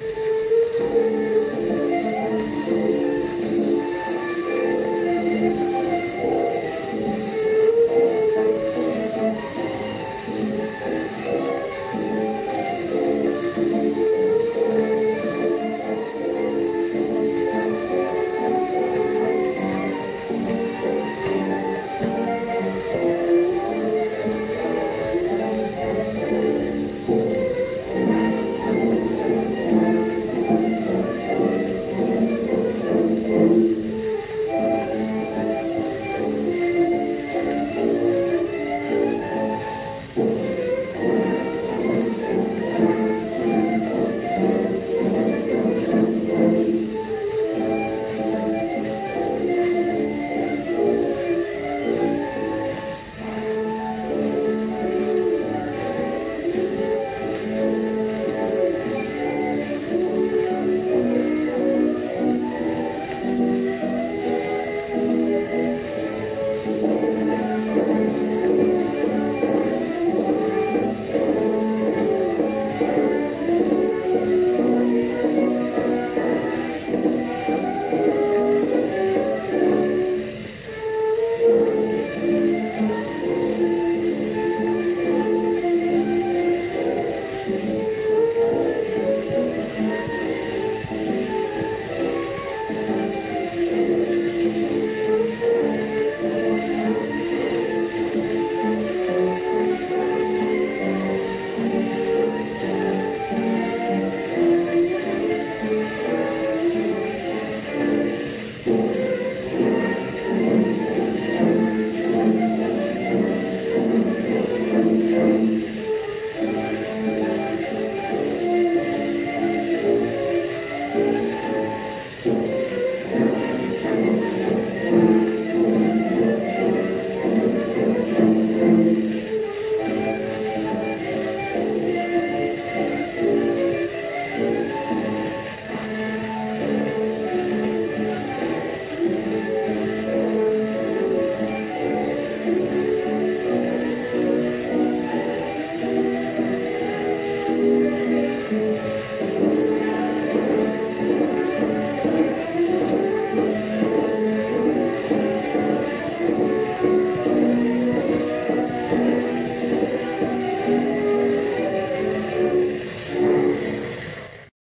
Yeah.